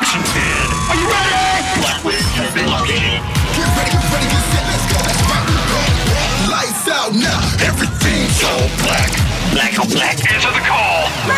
Mission 10. Are you ready? Blacklist has been located. Get ready, get ready, get set, let's go. That's right, Lights out now. Everything's all black. Black on black. Answer the call.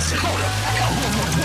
是后人来了